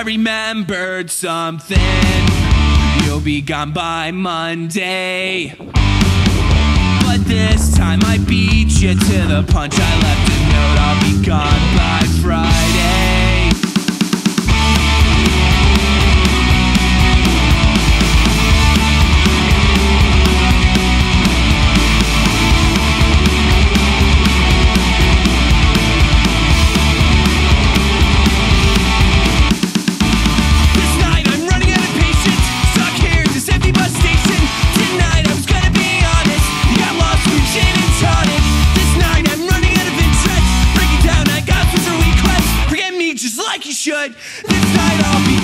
I remembered something. You'll be gone by Monday. But this time I beat you to the punch. I left a note, I'll be gone. like you should. This night I'll be.